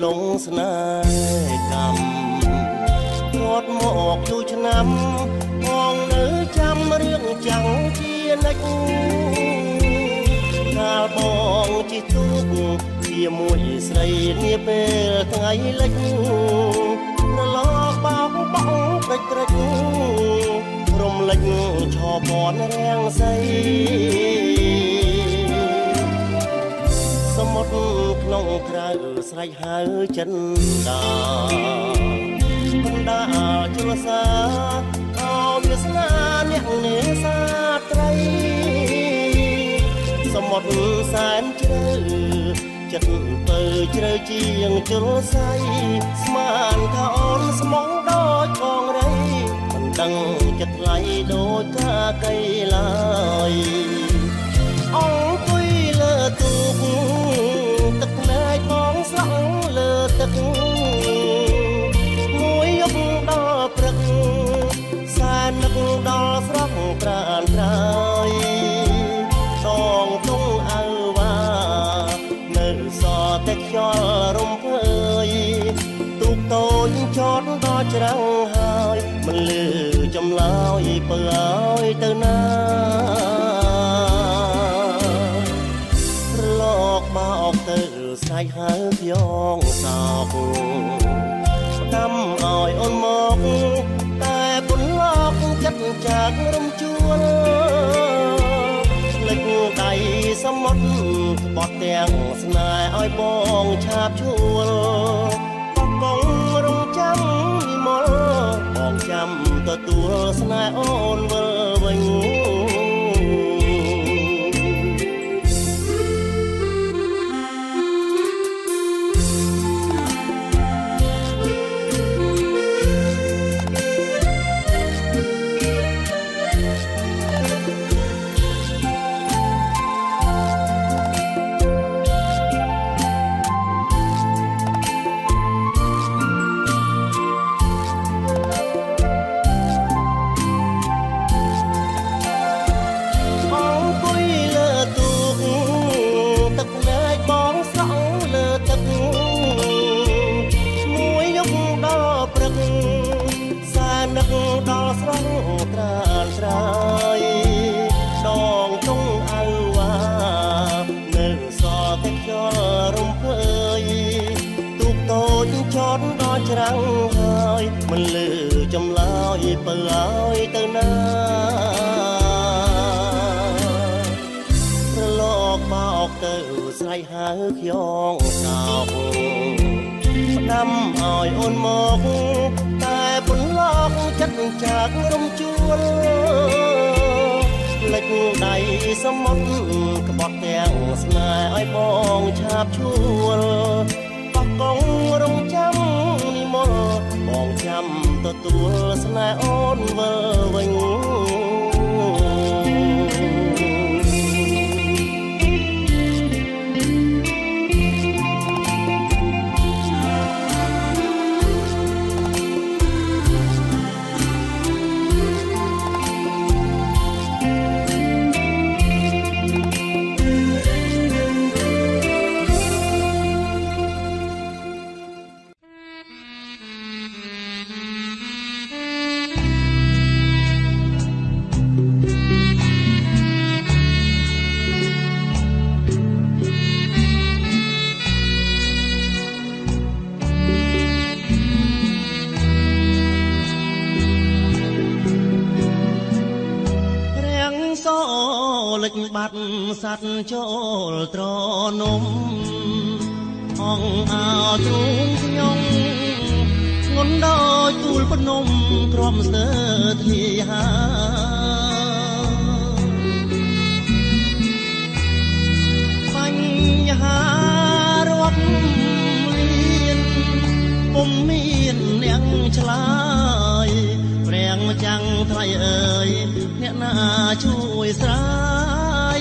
កកងអនលងស្នេហ៍កម្មរត់មកយូរឆ្នាំងនៅចាំរឿងចាំងជានិច្ចកាលបងជិះទូកជាមួយស្រីនាពេលថ្ងៃលិចរលកបោកបងព្រិចព្រិចរំលេចឆោពណ៌រាំងសី សមុទ្រក្នុងក្រៅស្រែកហៅចិនដាបណ្ដាជលសាអោវាសនាអ្នកនេសាត្រី សមុទ្រសែនជ្រៅចិត្តពើជ្រៅជាងជលស័យស្មានថាអូនស្មងដូចកងរៃមិនដឹងចិត្តថ្លៃដូចកាកៃឡើយអង្គុយលើ ទូកទឹកភ្នែកបងស្រក់លើទឹកមួយយប់ដល់ព្រឹកសែននឹកដល់ស្រស់ប្រានត្រើយដងទងអើវ៉ានៅសតែខ្យល់រំភើយទូកតូចចតដល់ច្រាំងហើយមិនលឺចម្លើយពើឲ្យទៅណា ស្រែកហៅខ្ញុំសោកតាមឲ្យអូនមកតែពុនលោកចិត្តចាក់រំជួលលេចដៃសមុទ្របត់ទាំងស្នេហ៍ឲ្យបងឆាបជួលបកងរងចាំនិមលបងចាំទទួលស្នេហ៍អូនវិល ពុំមានអ្នកឆ្លើយព្រះម្ចាំងថ្លៃអើយអ្នកណាជួយស្រាយ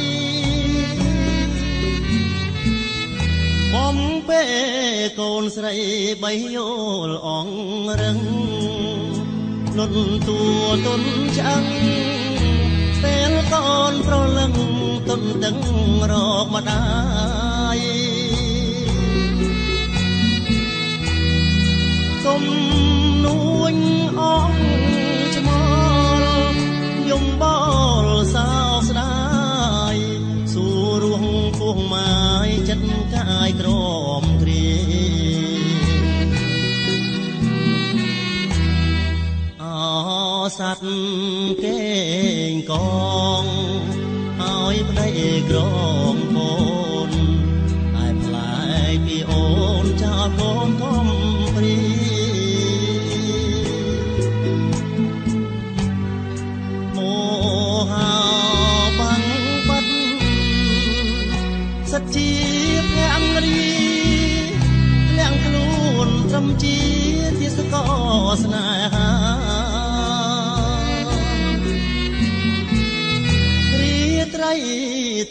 បំពេកូនស្រីបីយល់អងរឹងលុនតួទុនឆ្អឹងពេលកូនប្រលឹងទុនដឹងរកម្ដា នួញអងឆ្មលយំបលសោស្ដាយសួររួងពោះម៉ាយចិត្តកាយក្រមគ្រាអសัตว์កេងកងឲ្យប្តីក្រមពនតែផ្លែពីអូនចោលកូនធំព្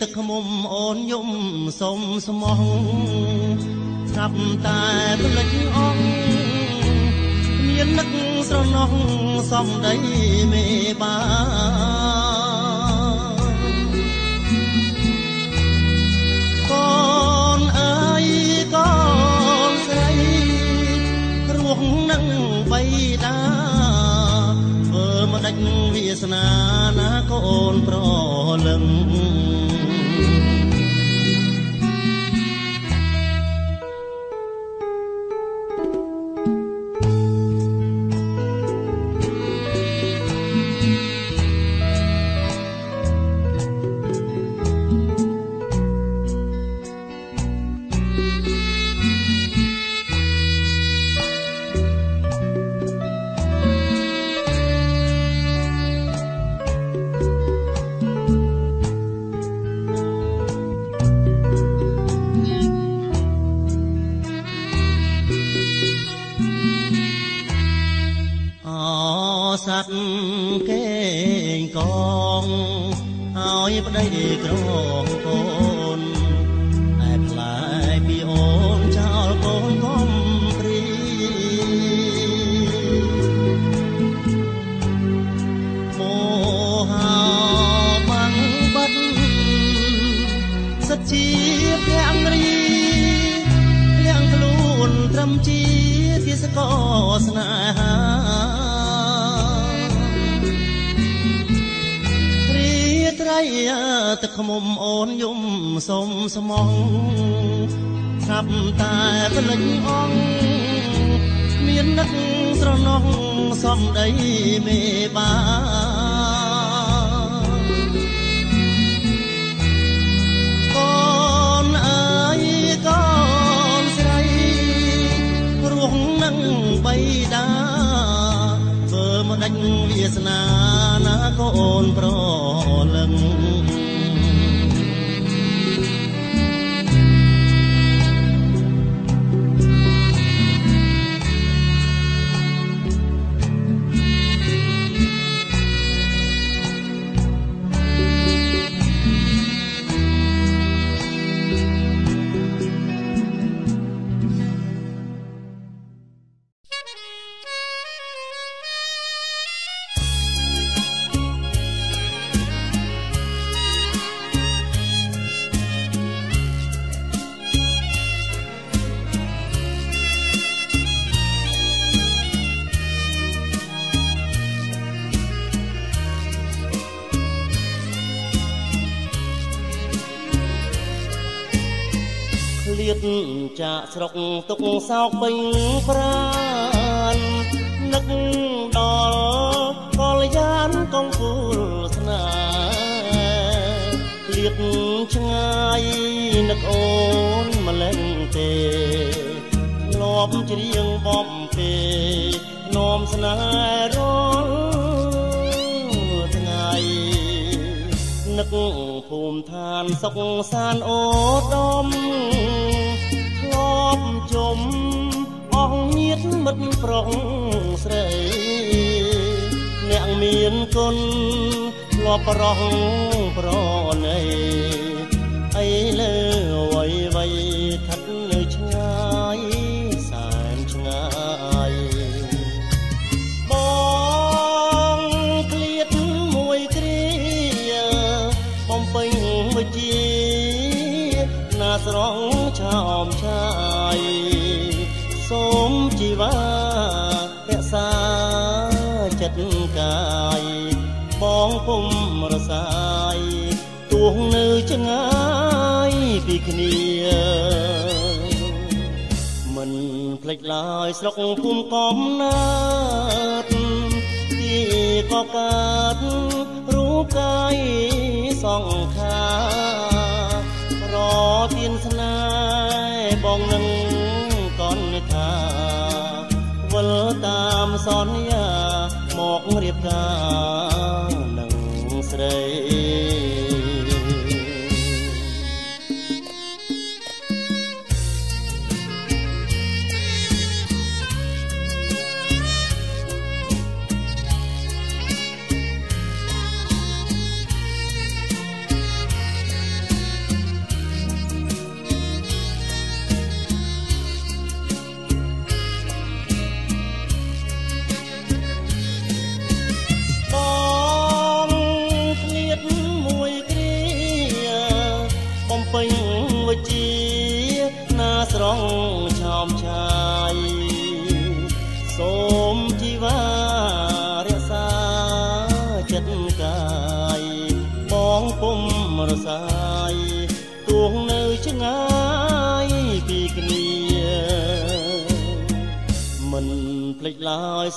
ទឹកខ្មុំអូនយំសុំស្មោះស្រាប់តែផ្លិចអងមាននឹកស្រណោះសំដីមេបាកូនអើយកូនស្រីរស់នឹងបៃតាធ្វើមិនដាច់វាសនាណាកូនប្រលឹង សัตว์កេងកងឲ្យប្តីក្រ ទឹកខ្មុំអូនយំសុំស្មងស្រាប់តែផ្លិចអងមាននឹកស្រណោះសំដីមេបាកូនអើយកូនស្រីរស់នឹងបៃតាធ្វើមិនដាច់វាសនាណាកូនប្រលឹង ស្រុកទុកសោកពេញប្រាននឹកដល់កលយានកងគូលស្នេហ៍លៀតឆ្ងាយនឹកអូនម្លេះទេធ្លាប់ច្រៀងបំពេនោមស្នេហ៍រលថ្ងៃនឹកភូមិឋានសុកសានអូដ មិត្តប្រុសស្រី អ្នកមានគុណធ្លាប់ប្រោះប្រណីអីលើអ្វីអ្វី ពុំរសាយទួងនៅឆ្ងាយពីគ្នាមិនភ្លេចឡើយស្រុកភូមិកំណើតទីក៏កើតរូបកាយសង្ខារទៀនស្នេហ៍បងនឹងកនថាវិលតាមសន្យាមករៀបការនឹង ស្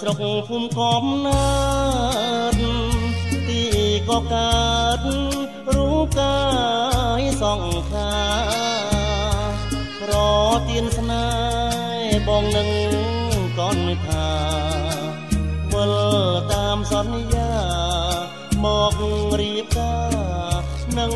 ស្រុកភូមិកំណើតទីក៏កើតរូបកាយសង្ខាប្រទៀនស្នេហ៍បងនឹងកនថាវិលតាមសន្យាមករៀបការនឹង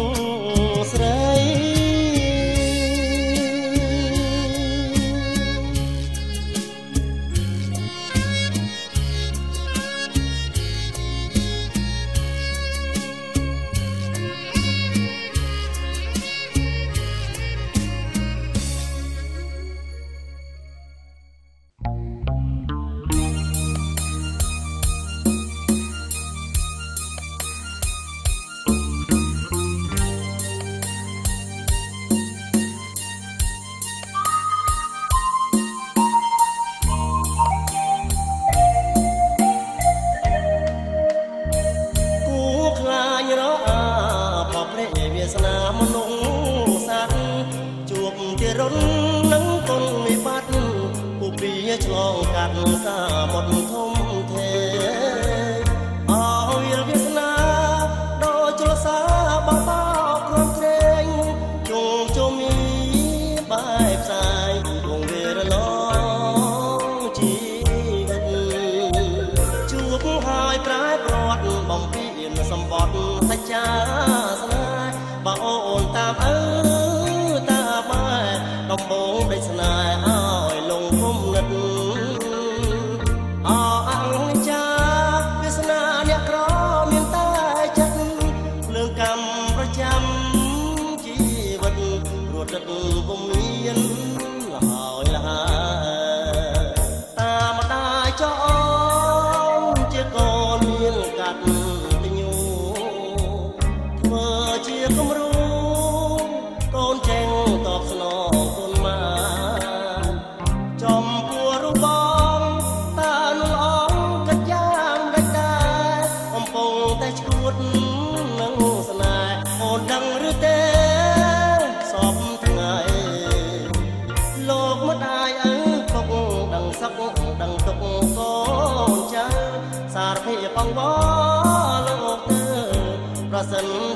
ដឹង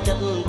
ទុក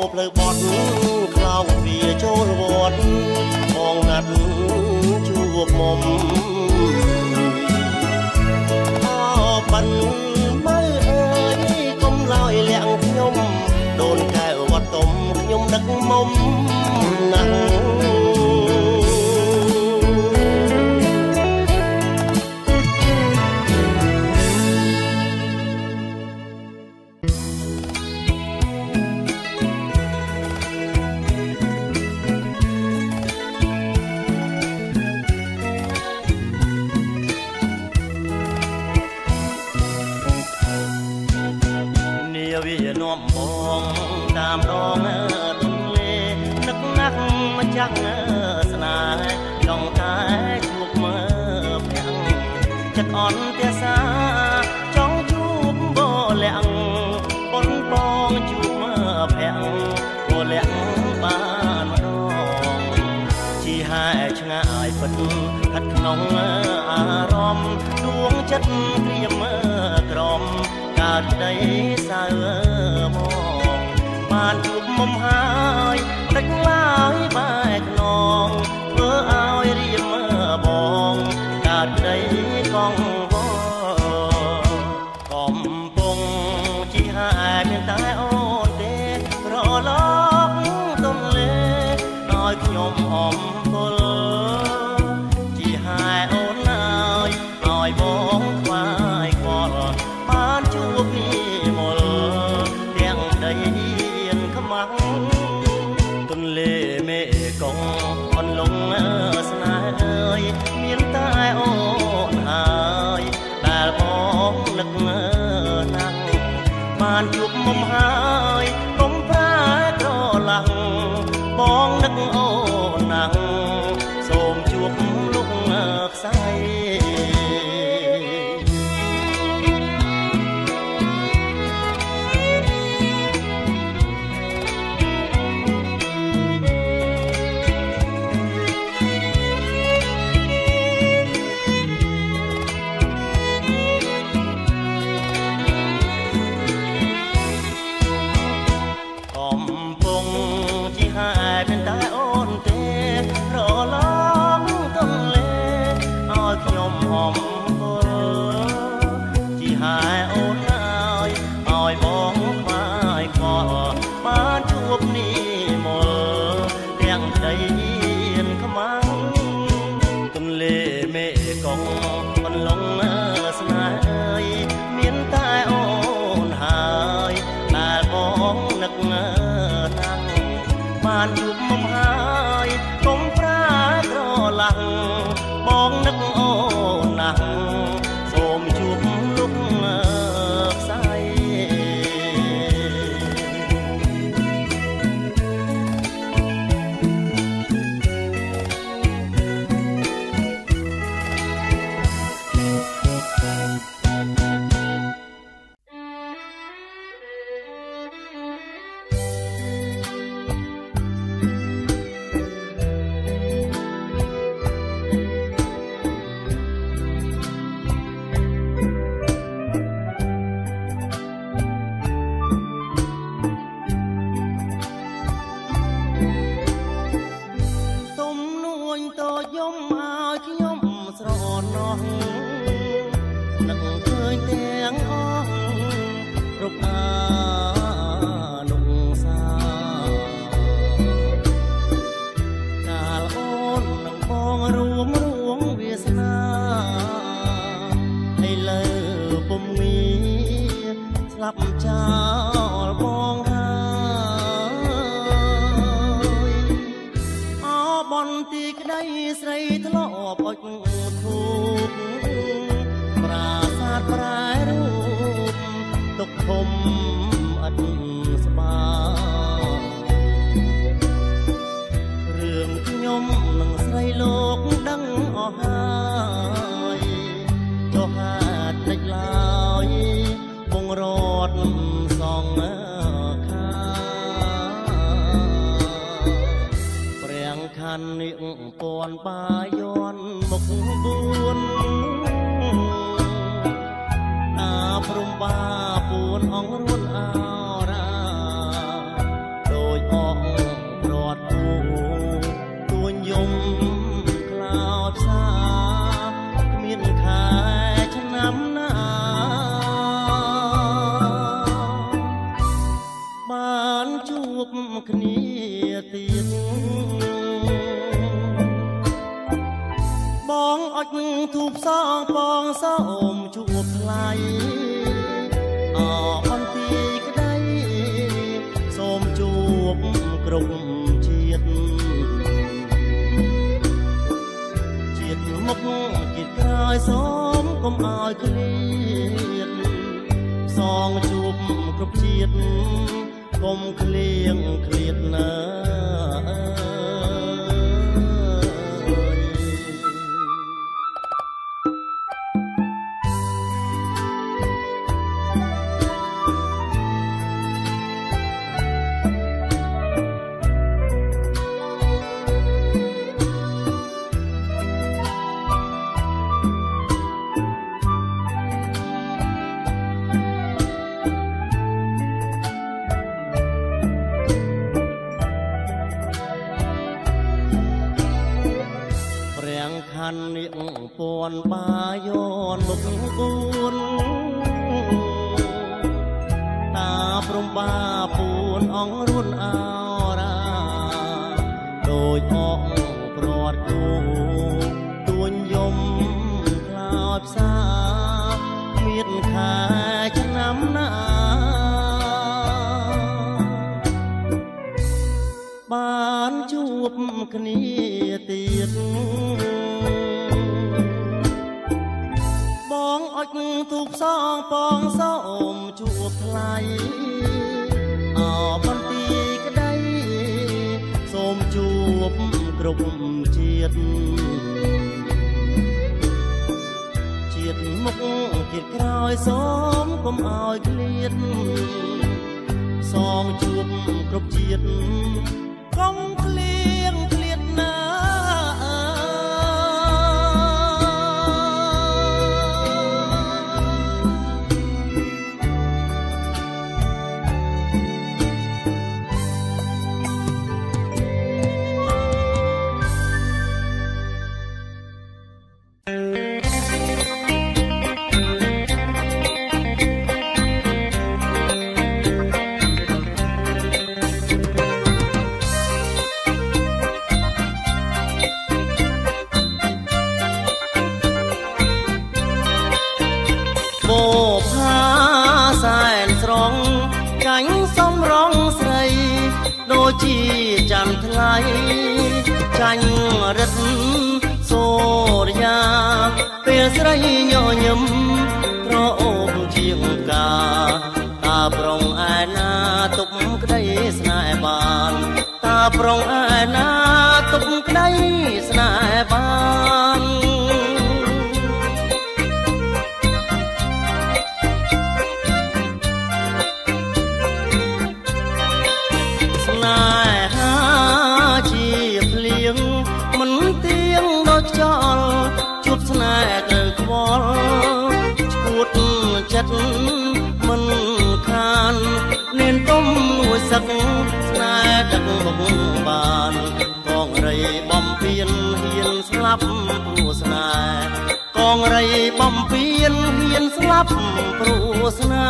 មាត់អូផ្លូវបត់ កើតក្ பாய ងបងសូមជួបថ្លៃអអំទីក្តីសូមជួបគ្រប់ជាតិជាតិមុខជាតិក្រោយសូមកុំឲ្យឃ្លាតសងជួបគ្រប់ជាតិកុំឃ្លៀងឃ្លាតណា ផ្សាមានខែឆ្នាំណាបានជួបគ្នាទៀតបងអុចទូផ្សងបងសូមជួបថ្លៃអបន្ទីក្តីសូមជួបគ្រប់ជាតិ មុខជាតិក្រោយសូមកុំឲ្យឃ្លាតសងជួបគ្រប់ជាតិ រីញញឹមប្រអូបជាងកាតាប្រុងឯណាទុកក្តីស្នេហ៍បាន តាប្រុងឯ បំពេញហ៊ានស្លាប់ព្រោះស្នេ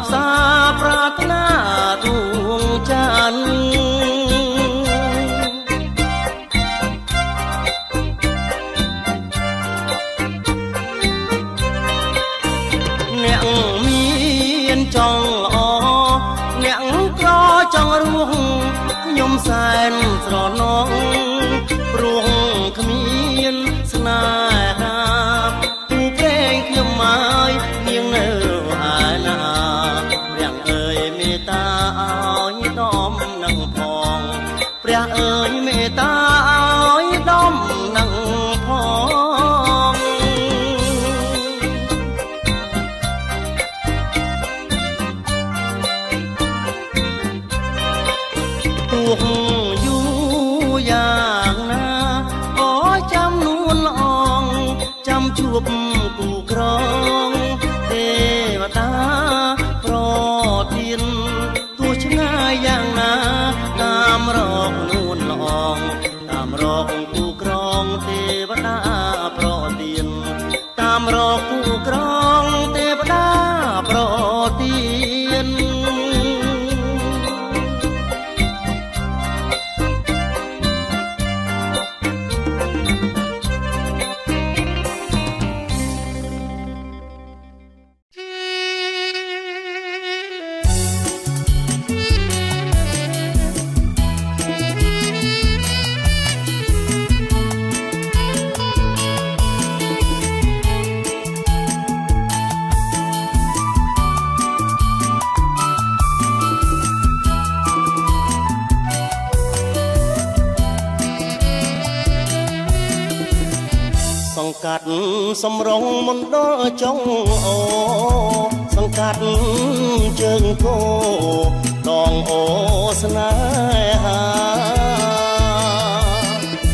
ចខ្លោចផ្សាប្រាថ្នាដួងច័ន្ទអ្នក ចុងអូសង្កាត់ជើងគោដងអូស្នេហា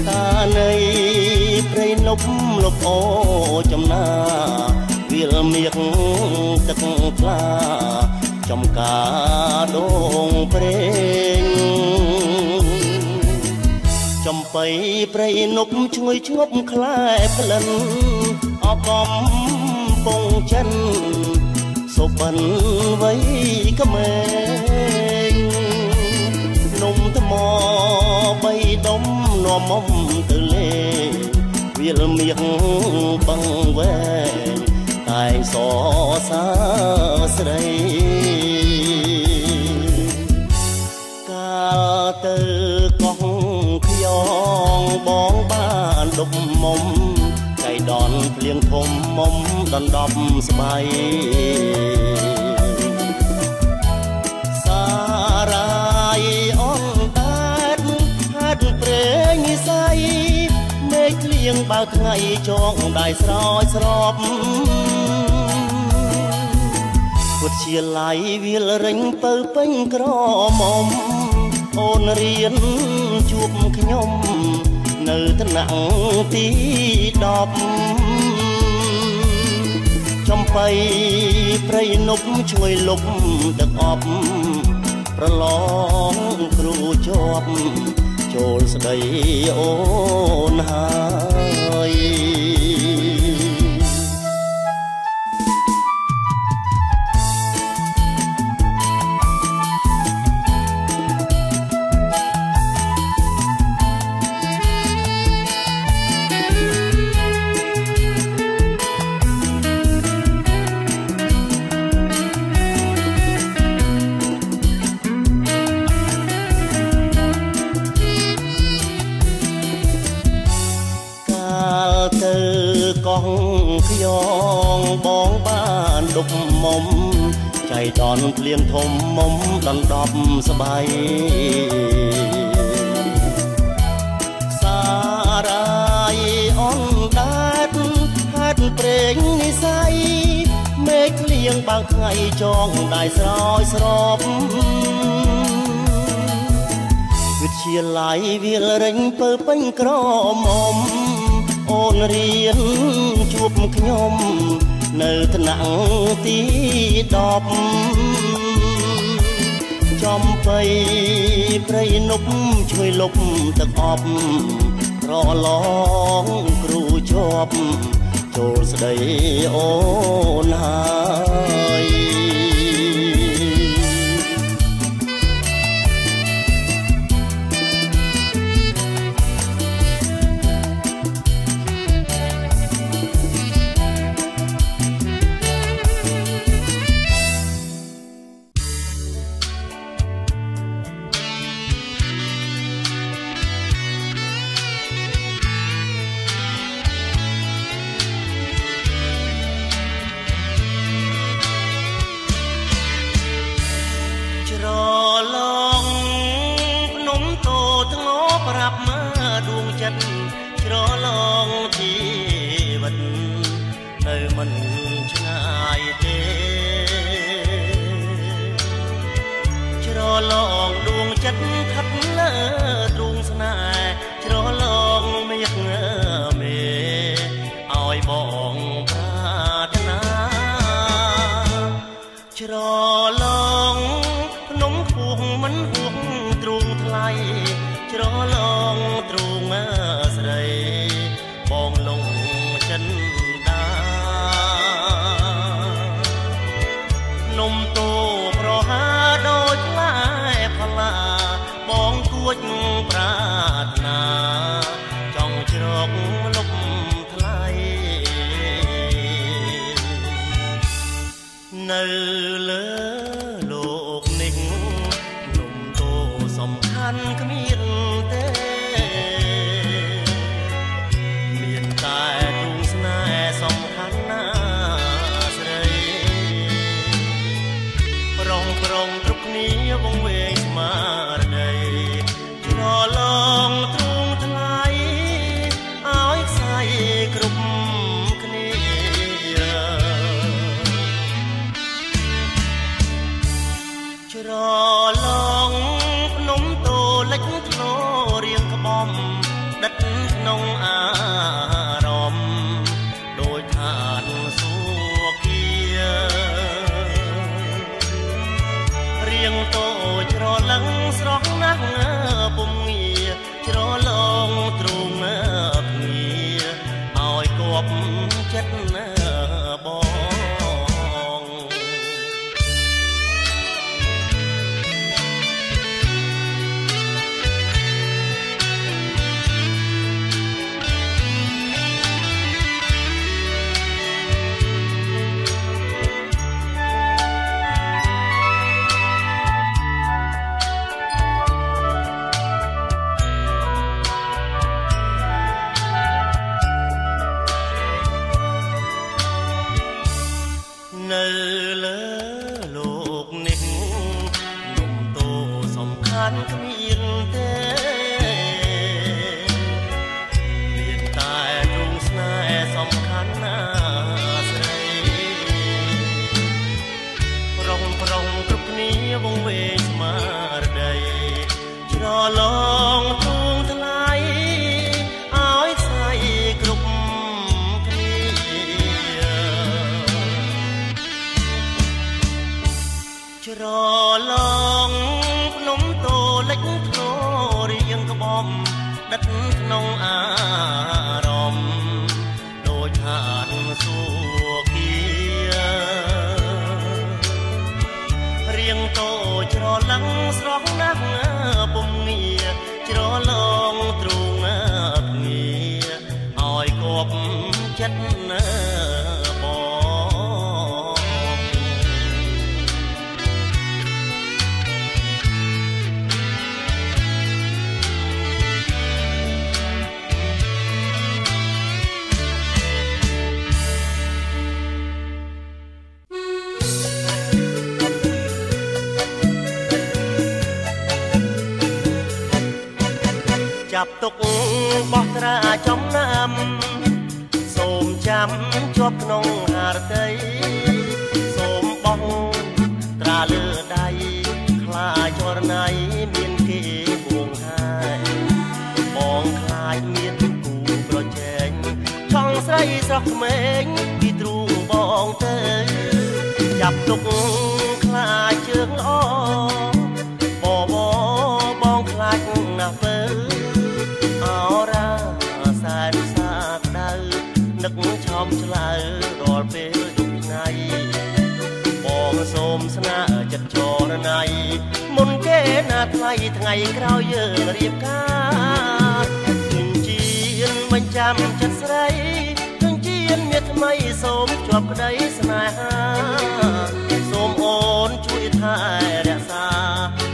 តានៃព្រៃនប់លប់អូចំណាវាលមៀកទឹកថ្លាចំការដងព្រេងចំបៃព្រៃនុកឈ្ងុយឈ្ងប់ខ្លែផ្លិនអកំពង ចិនសុបិនវ័យក្មេងនំថ្មបីដុំនាំមុំទៅលេវាលមៀងបឹងវែងតែសសាស្រីកាលទៅបងបានដុបមុំចៃដនភ្លៀងធំមុំ ដណ្ដប់ស្បៃសារាយអនតាតហាត់ព្រេងនិស័យមេឃលៀងបើថ្ងៃចងដៃស្រោចស្រពពុតជាឡៃវាលរិញពៅពេញក្រមុំអូនរៀនជួបខ្ញុំ នៅថ្នាក់ទី10 ចំបៃព្រៃនប់ឈ្ងុយលុបទឹកអប់ប្រឡងគ្រូជាប់ចូលស្ដីអូនហើយ ក្រមុំអូនរៀនជួបខ្ញុំ នៅថ្នាក់ទី10ចំបៃព្រៃនប់ជួយលុបទឹកអប់រឡងគ្រូជាប់ចូលស្ដីអូនហើយ យច្រឡំ បោះត្រាចំណាំ សូមចាំជាប់ក្នុងហារតីសូមបងត្រាលើដៃខ្លាចរណៃមានគេពួងហើយបងខ្លាចមានគូប្រជែងឆောင်းស្រីស្រុកក្មេងពីទ្រូងបងទៅចាប់ទុក ថ្លៃថ្ងៃក្រោយយើងរៀបការជិនជៀនមិនចាំចិត្តស្រីជិនជៀនមានថ្មីសូមជាប់ក្តីស្នេហាសូមអូនជួយថែរក្សា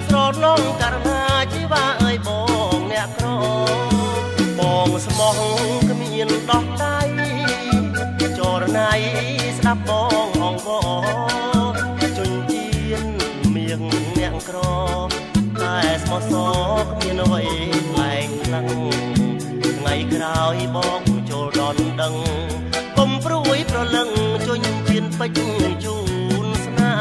ស្រណងករណាជីវ៉ាអើយបងអ្នកក្របងស្មោះគ្មានដោះដៃចរណៃស្ដាប់បងអងបងជញ្ជៀនមៀងអ្នកក្រ តែស្មោះសរគ្មានអ្វីថ្លែងខ្លាំងថ្ងៃក្រោយបងចូលដល់ដឹងកុំព្រួយប្រលឹងជញ្ជៀនពេជ្រជូនស្នា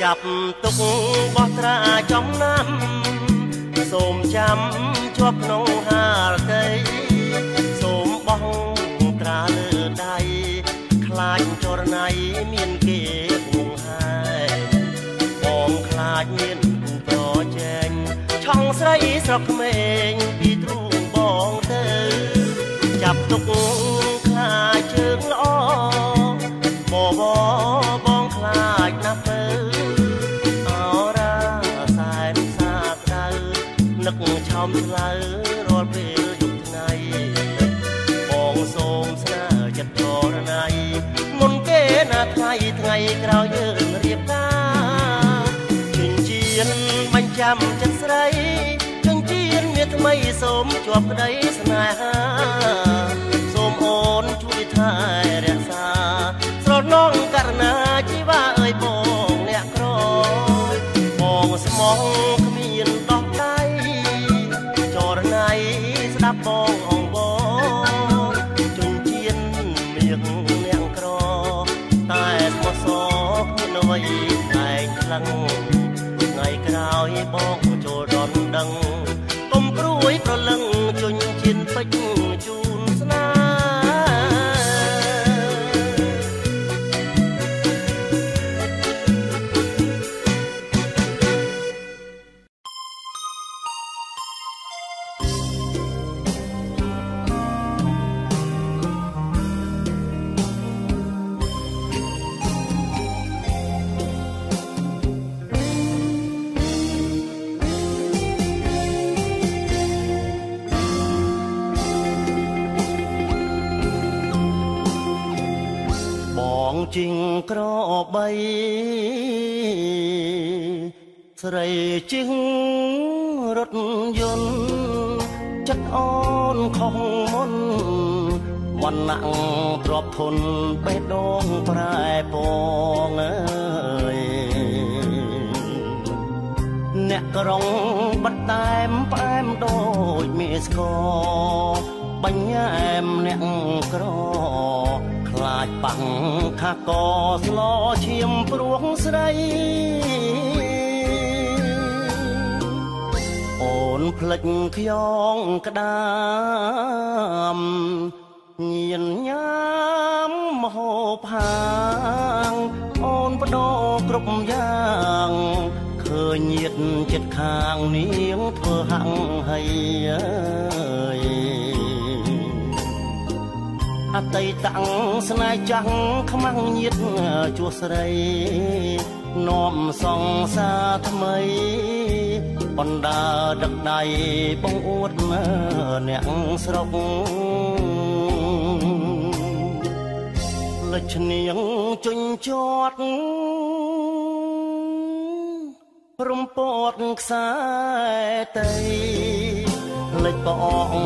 ចាប់ទុកបោះត្រាចំណាំសូមចាំជាប់ក្នុងហារតី ចចរណៃមានគេវងហើយបងខ្លាចមានគូប្រជែងឆောင်းស្រីស្រុកក្មេងពីទ្រូងបងទៅចាប់ទុកខ្លាចជើងល្អបប ថ្លៃថ្ងៃក្រោយយើងរៀបការជិនជៀនមិនចាំចិត្តស្រីជិនជៀនមានថ្មីសូមជាប់ក្តីស្នេហាសូមអូនជួយថែរក្សាស្រ ជីងក្របីស្រីជីងរថយន្តចិត្តអូនខំមុនវណ្ណៈទ្របធនបេះដូងប្រែពងអើយអ្នកក្រុងបត់តែមផ្អែមដូចមេស្គរបញ្ញាអែមអ្នកក្រខ្លាចបាំងខាកស្លោឈាមព្រោះស្រីអូនផ្លិចខ្យងក្ដាមញៀនញ៉ាំមហូបហាងអូនបដោគ្រប់យ៉ាងឃើញញាតចិត្តខាងនាងធ្វើហាំងហើយ អើយអតីតស្នេហ៍ចាស់ខ្មាំងញាតជួស្រីនាំសង្សារថ្មីបណ្ដាដឹកដៃបងអួតអ្នកស្រុកលិចនាងជញ្ជាត់រំពតខ្សែតីភ្លេចបង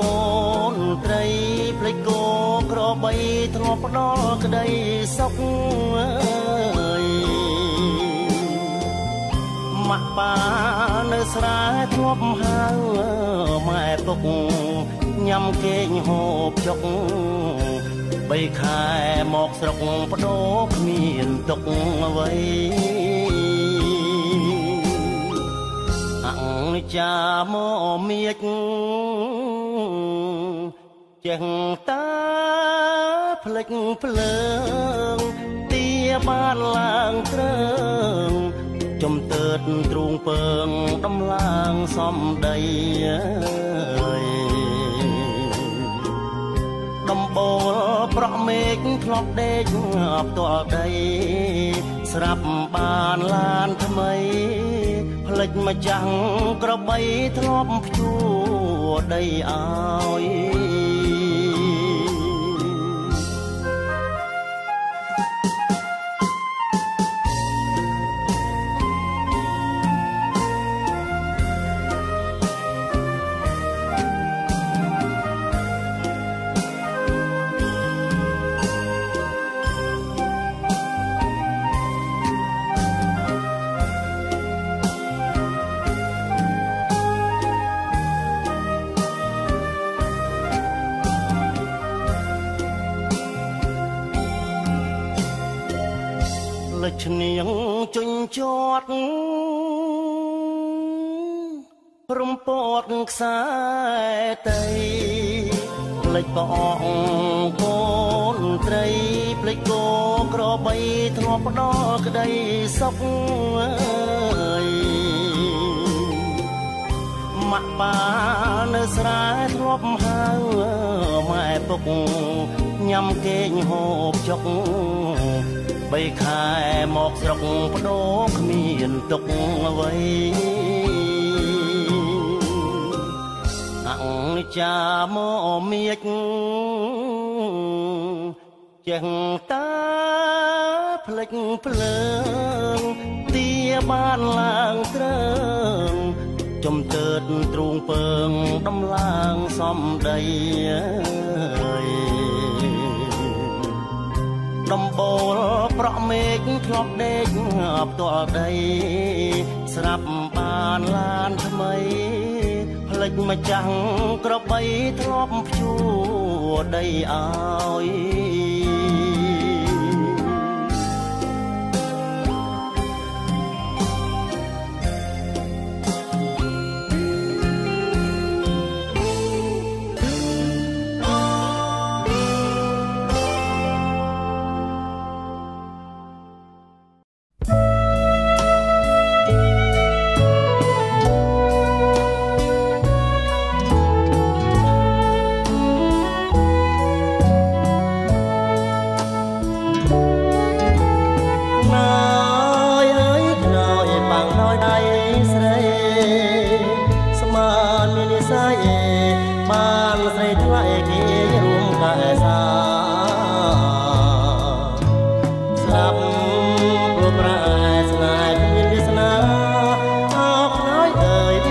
កូនត្រីភ្លេចគោ ក្របីធ្លាប់ផ្ដល់ក្តីសុខអើយម៉ាក់ប៉ានៅស្រែធ្លាប់ហៅម៉ែពុកញ៉ាំគេងហូបចុកបីខែមកស្រុកបដូរគ្មានទុកអ្វីអង្ចាមកមៀច ចេះតាផ្លេចភ្លើងទាបានឡើងទ្រើងចំទើតទ្រូងពើងដំឡើងសំដីអើយដំបូលប្រក់មេឃធ្លាប់ដេកផ្ទាល់ដី ស្រាប់បានឡានថ្មីផ្លេចម្ចាំងក្របីធ្លាប់ភ្ជួរដីឲ្យ ឈ្នៀងជញ្ជាត់រំពតខ្សែតីផ្លេចក៏អងកូនត្រីផ្លេចគោក្របីធ្លាប់ផ្ដល់ក្តីសុខអើយម៉ាក់ប៉ានៅស្រែធ្លាប់ហៅម៉ែពុកញ៉ាំគេងហូបចុក បីខែមកស្រុកបដូរគ្មានទុកអ្វីអង្ចាមកមៀចចេះតាផ្លេចភ្លើងទាបានឡើងទ្រើងចំទើតទ្រូងពើងដំឡើងសំដីអើយ ដំបូលប្រក់មេឃធ្លាប់ដេកផ្ទាល់ដី ស្រាប់បានឡានថ្មីផ្លេចម្ចាំងក្របីធ្លាប់ភ្ជួរដីឲ្យ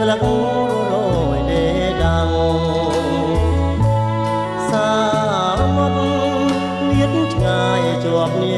ករយដេដាំងសាមុតមានឆ្ងាយជាប់នេះ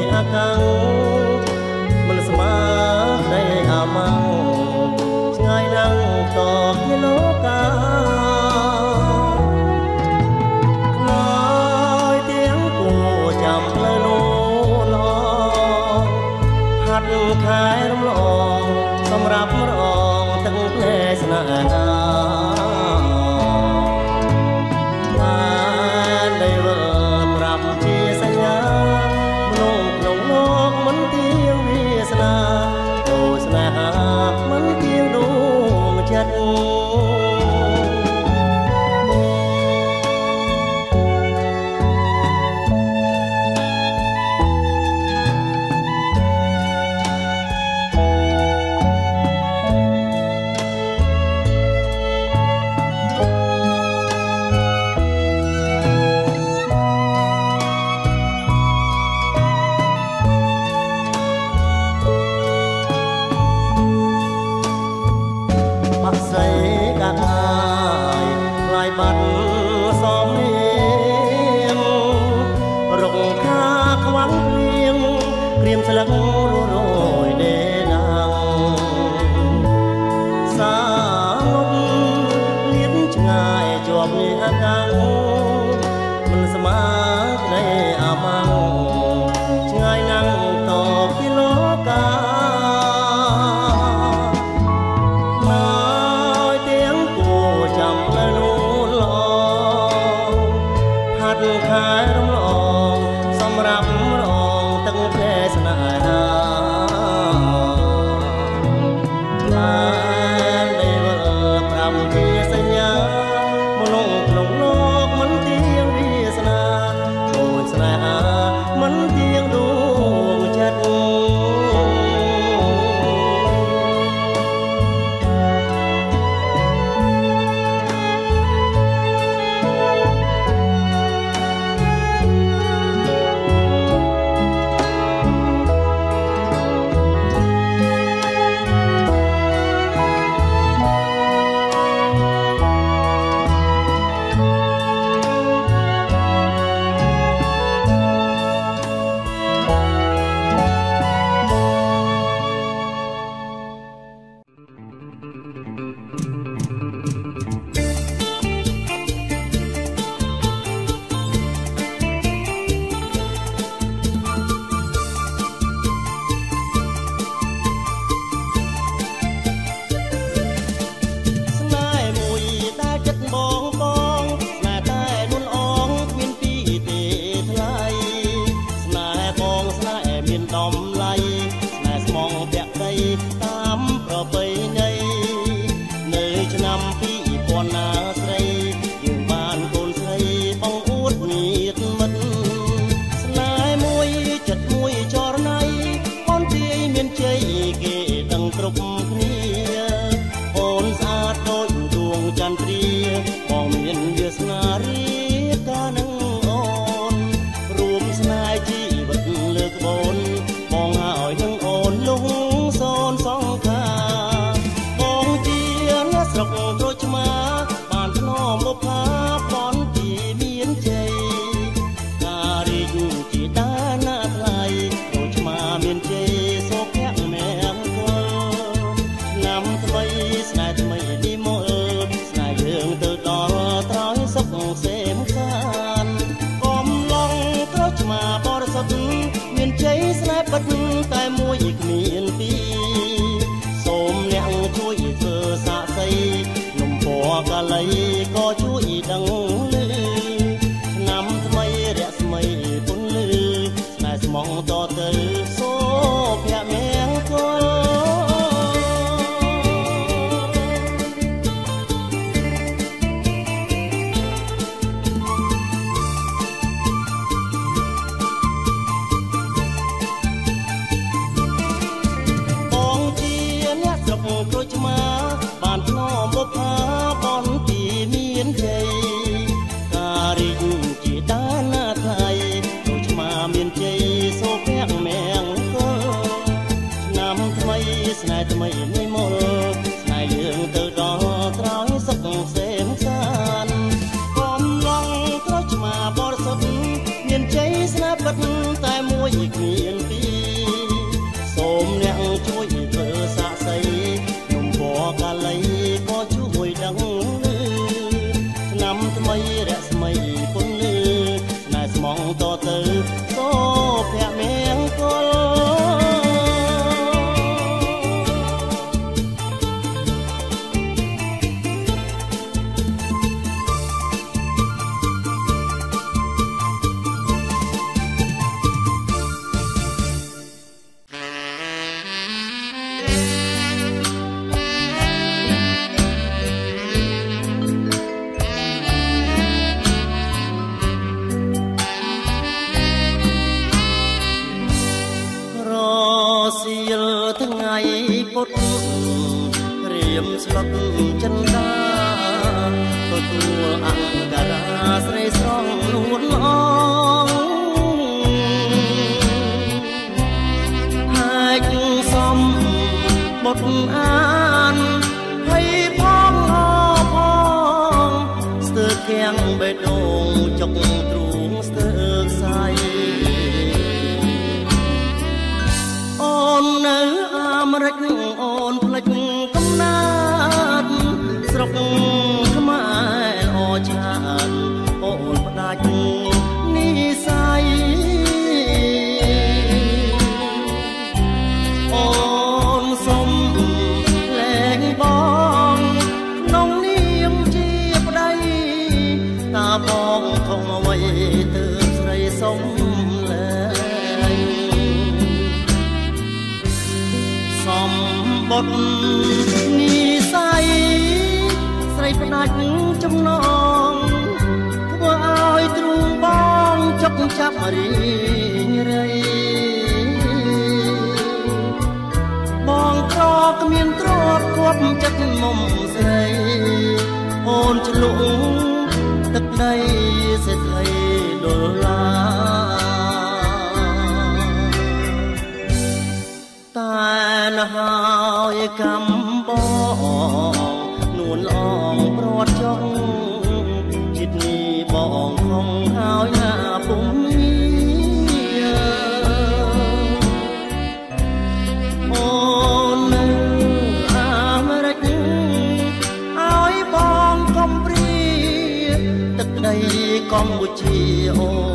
ចុកចាប់រីងរៃបងក្រគ្មានទ្រពគប់ចិត្តមុំស្រីអូនឆ្លុងទឹកដីសេដ្ឋីដុល្លារតែណហើយកំបងនួនអងព្រាត់ចុងចិត្តនេះបងខំហើយណា ពុ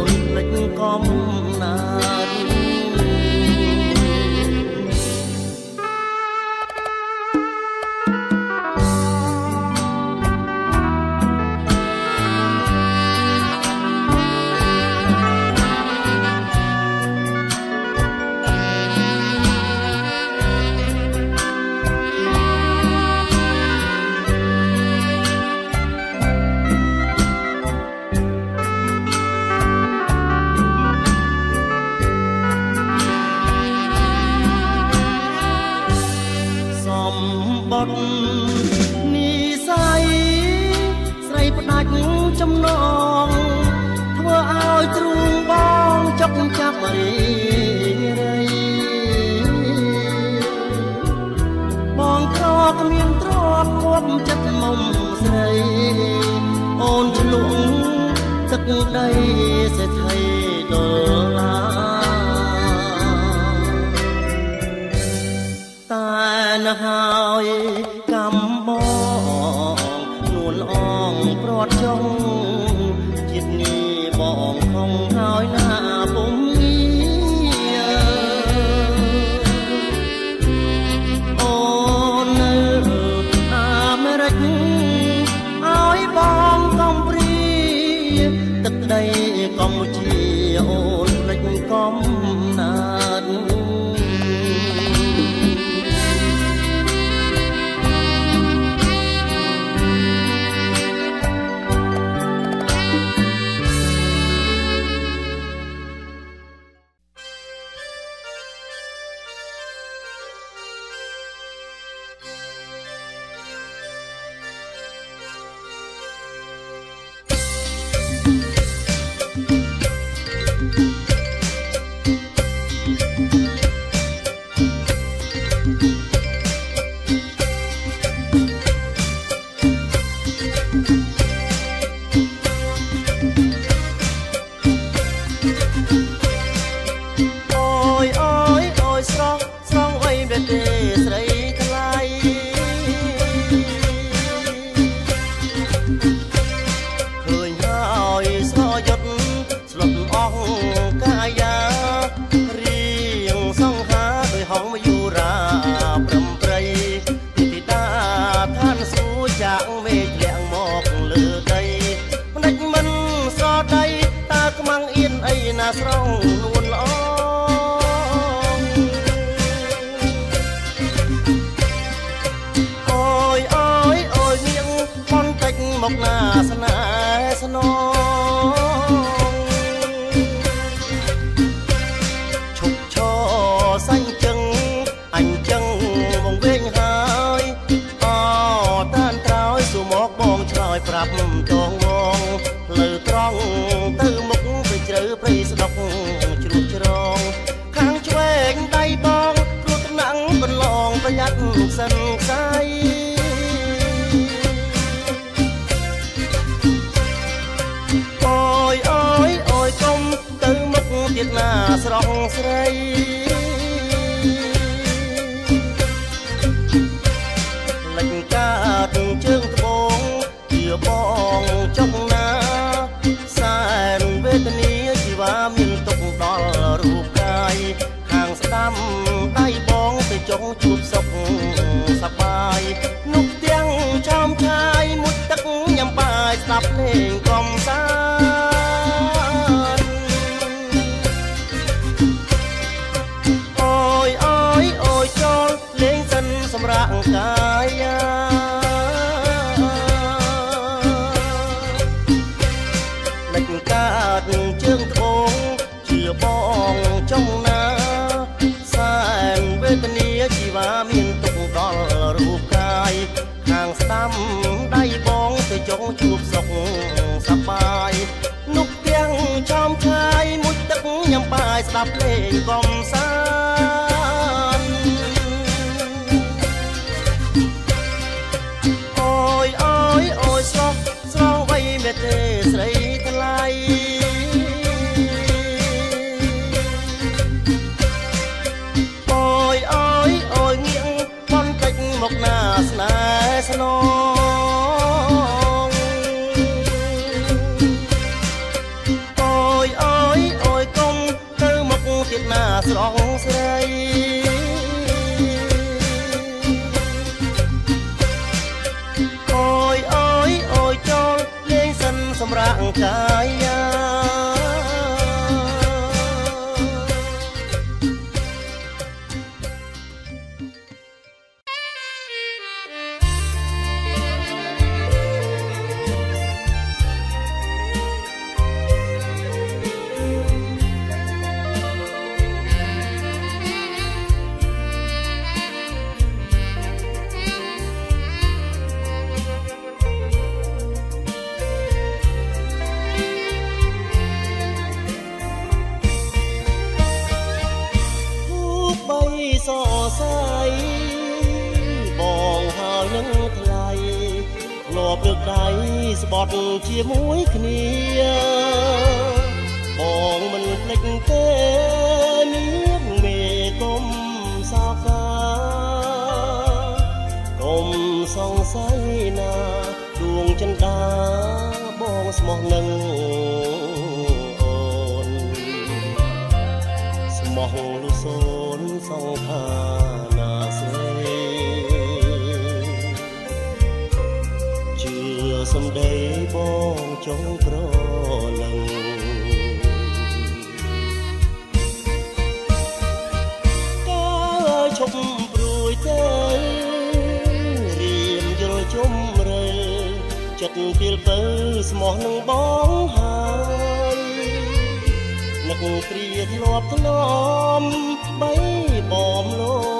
ដីសេដ្ឋីដុល្លារ សន្កៃអយអយអយកុំទៅមុខទៀតណាស្រងស្រី ព្រឹកដៃស្បត់ជាមួយគ្នាបងមិនភ្លេចទេនាងមេកុំសោកសាកុំសង្ស័យណាដួងចិន្តាបងស្មោះនឹងអូនស្មោះលុសូនសង្ខា ដីបងចង់ក្រឡឹងក៏ឈប់ព្រួយទៅរៀមយល់ជុំរើចិត្តពីលពើស្មោះនឹងបងហើយនឹកព្រាធ្លាប់ធ្នមបីបំលោ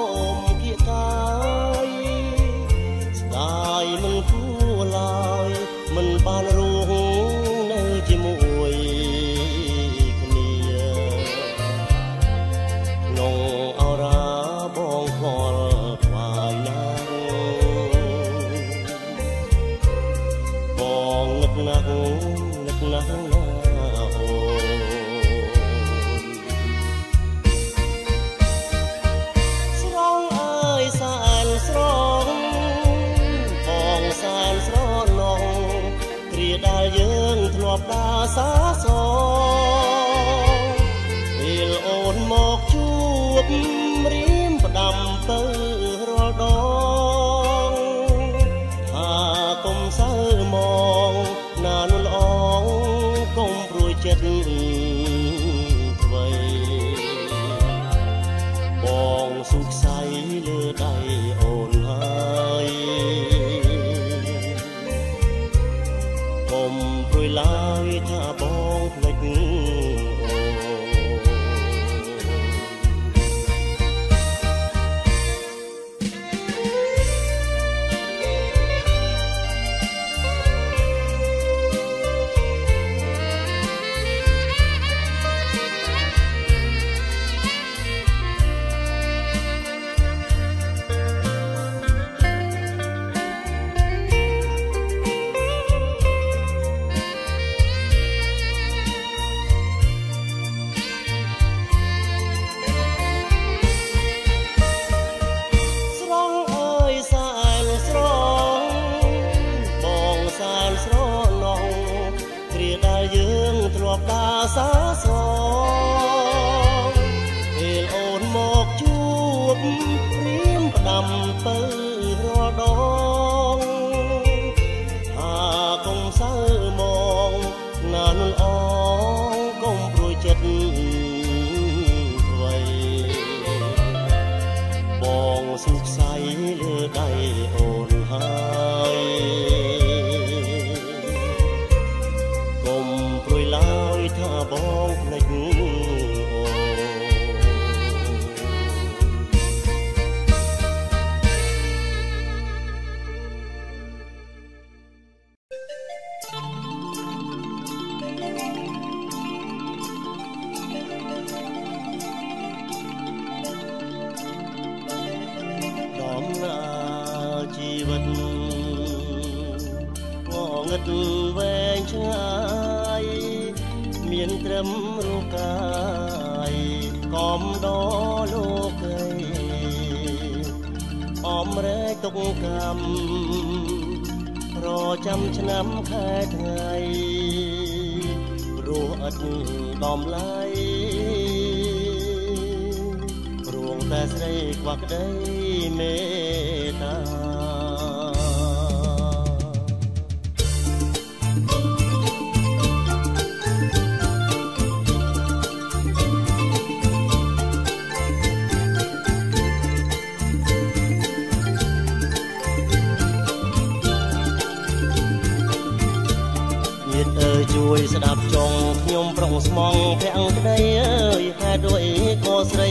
ជួយស្ដាប់ចង់ខ្ញុំប្រុងស្មងភាំងក្តីអើយហេតុដូចក៏ស្រី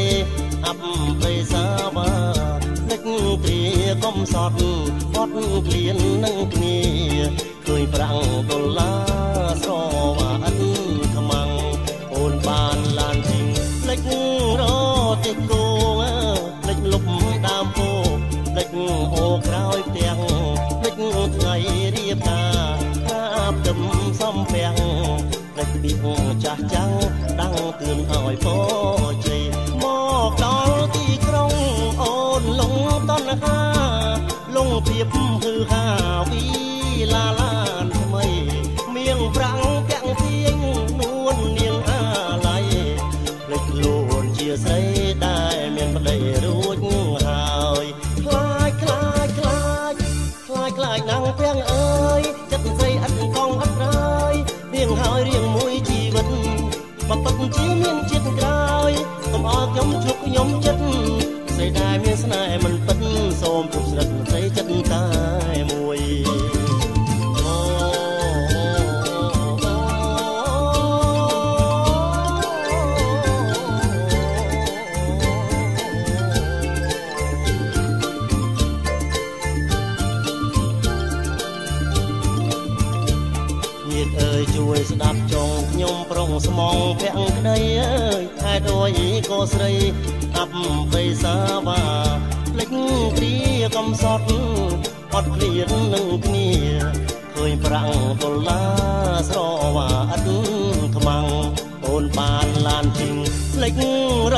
អាប់ពេសាបានឹកព្រាកុំសត់អត់ឃ្លាននឹងគ្នាឃើញប្រាំងដុល្លារស្រវាអិនខ្មាំងអូនបានឡានជីងលិចរត់ទេឿនឲ្យពរជ័យមកដល់ទីក្រុងអូនលងតណ្ហាលងភាពហឺហា យអាប់វេសាវាភ្លេចព្រាកំសត់អត់ឃ្លាននឹងគ្នាឃើញប្រាំងដុល្លារស្រវាអត់ខ្មាំងអូនបានឡានជីងភ្លេចរ